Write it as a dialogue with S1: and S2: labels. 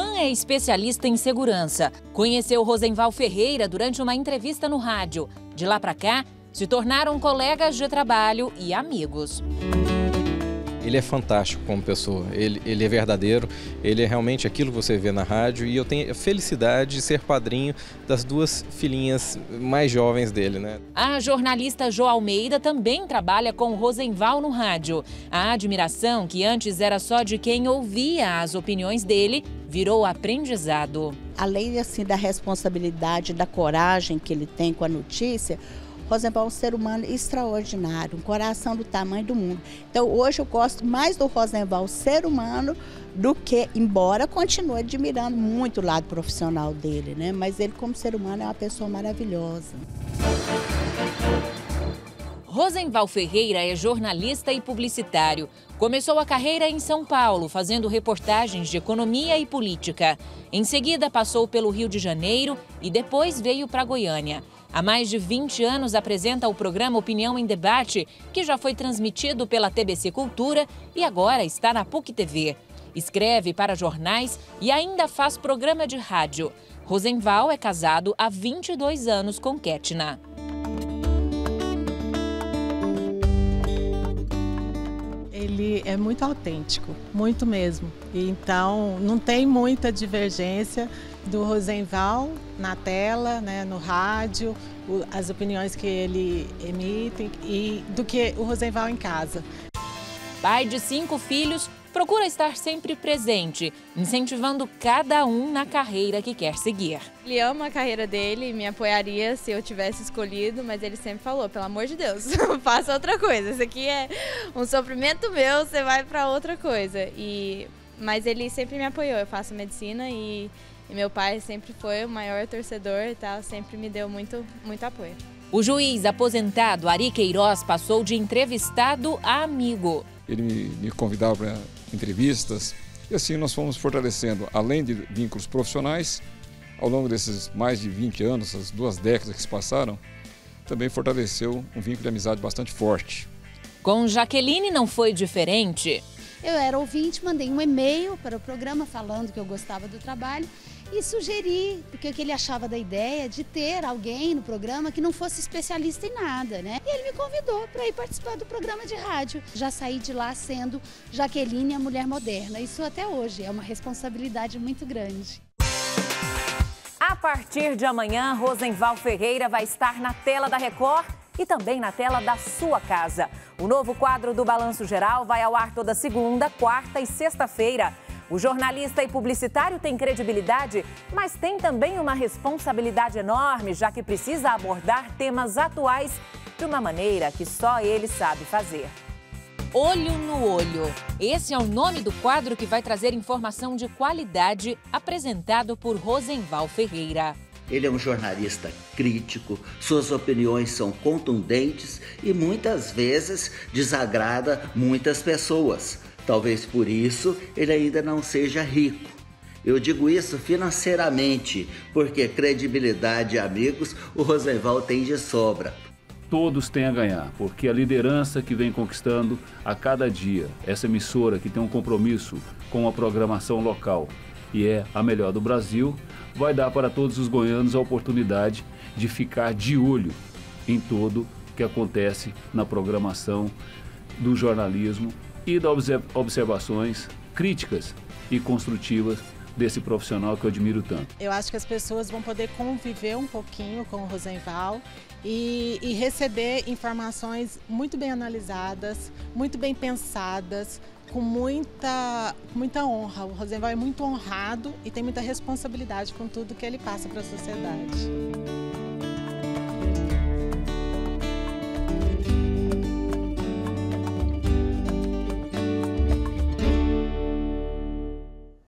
S1: é especialista em segurança. Conheceu Rosenval Ferreira durante uma entrevista no rádio. De lá para cá, se tornaram colegas de trabalho e amigos.
S2: Ele é fantástico como pessoa, ele, ele é verdadeiro, ele é realmente aquilo que você vê na rádio e eu tenho a felicidade de ser padrinho das duas filhinhas mais jovens dele. Né?
S1: A jornalista Jo Almeida também trabalha com Rosenval no rádio. A admiração, que antes era só de quem ouvia as opiniões dele, virou aprendizado.
S3: Além assim, da responsabilidade, da coragem que ele tem com a notícia, Rosenbaum é um ser humano extraordinário, um coração do tamanho do mundo. Então hoje eu gosto mais do Rosenbaum ser humano do que, embora continue admirando muito o lado profissional dele, né? Mas ele como ser humano é uma pessoa maravilhosa.
S1: Rosenval Ferreira é jornalista e publicitário. Começou a carreira em São Paulo, fazendo reportagens de economia e política. Em seguida, passou pelo Rio de Janeiro e depois veio para Goiânia. Há mais de 20 anos apresenta o programa Opinião em Debate, que já foi transmitido pela TBC Cultura e agora está na PUC TV. Escreve para jornais e ainda faz programa de rádio. Rosenval é casado há 22 anos com Ketna.
S4: É muito autêntico, muito mesmo. Então, não tem muita divergência do Rosenval na tela, né, no rádio, as opiniões que ele emite e do que o Rosenval em casa.
S1: Pai de cinco filhos, procura estar sempre presente, incentivando cada um na carreira que quer seguir.
S5: Ele ama a carreira dele, me apoiaria se eu tivesse escolhido, mas ele sempre falou: pelo amor de Deus, faça outra coisa. Isso aqui é um sofrimento meu, você vai para outra coisa. E mas ele sempre me apoiou. Eu faço medicina e, e meu pai sempre foi o maior torcedor e tal, sempre me deu muito, muito apoio.
S1: O juiz aposentado Ari Queiroz passou de entrevistado a amigo.
S6: Ele me, me convidava para entrevistas. E assim nós fomos fortalecendo, além de vínculos profissionais, ao longo desses mais de 20 anos, essas duas décadas que se passaram, também fortaleceu um vínculo de amizade bastante forte.
S1: Com Jaqueline não foi diferente.
S7: Eu era ouvinte, mandei um e-mail para o programa falando que eu gostava do trabalho e sugeri porque que ele achava da ideia de ter alguém no programa que não fosse especialista em nada, né? E ele me convidou para ir participar do programa de rádio. Já saí de lá sendo Jaqueline, a mulher moderna. Isso até hoje é uma responsabilidade muito grande.
S1: A partir de amanhã, Rosenval Ferreira vai estar na tela da Record e também na tela da sua casa. O novo quadro do Balanço Geral vai ao ar toda segunda, quarta e sexta-feira. O jornalista e publicitário tem credibilidade, mas tem também uma responsabilidade enorme, já que precisa abordar temas atuais de uma maneira que só ele sabe fazer. Olho no Olho. Esse é o nome do quadro que vai trazer informação de qualidade apresentado por Rosenval Ferreira.
S8: Ele é um jornalista crítico, suas opiniões são contundentes e muitas vezes desagrada muitas pessoas. Talvez por isso ele ainda não seja rico. Eu digo isso financeiramente, porque credibilidade e amigos o Rosenval tem de sobra.
S9: Todos têm a ganhar, porque a liderança que vem conquistando a cada dia, essa emissora que tem um compromisso com a programação local e é a melhor do Brasil, vai dar para todos os goianos a oportunidade de ficar de olho em tudo que acontece na programação do jornalismo e das observações críticas e construtivas desse profissional que eu admiro tanto.
S4: Eu acho que as pessoas vão poder conviver um pouquinho com o Rosenval e, e receber informações muito bem analisadas, muito bem pensadas, com muita, muita honra. O Rosenval é muito honrado e tem muita responsabilidade com tudo que ele passa para a sociedade.